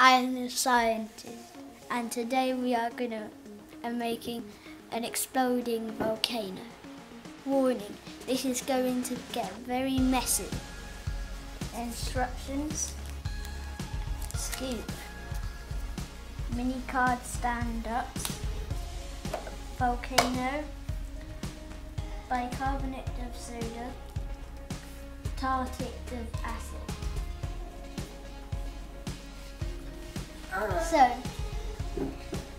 I'm a scientist, and today we are gonna are making an exploding volcano. Warning: This is going to get very messy. Instructions: Scoop, mini card stand-ups, volcano, bicarbonate of soda, tartic of acid. So,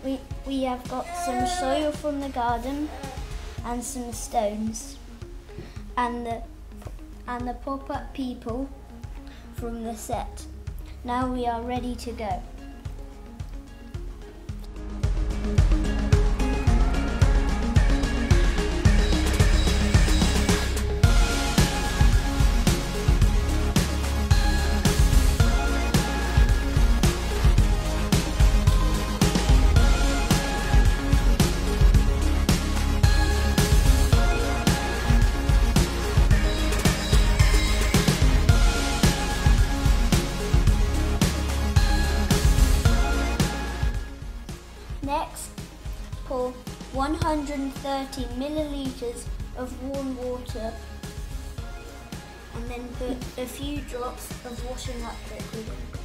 we, we have got some soil from the garden and some stones and the, and the pop-up people from the set. Now we are ready to go. 130 milliliters of warm water and then put a few drops of washing up liquid.